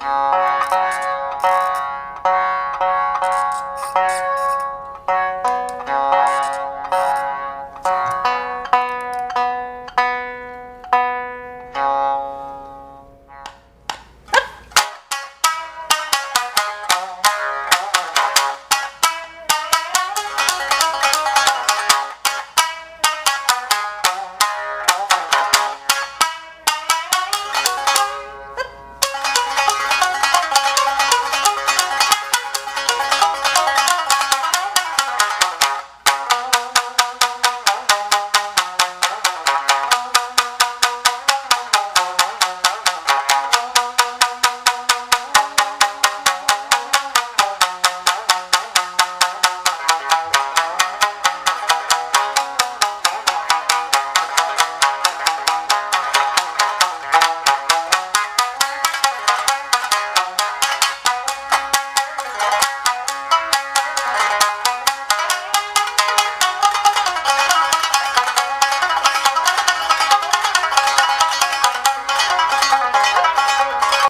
Música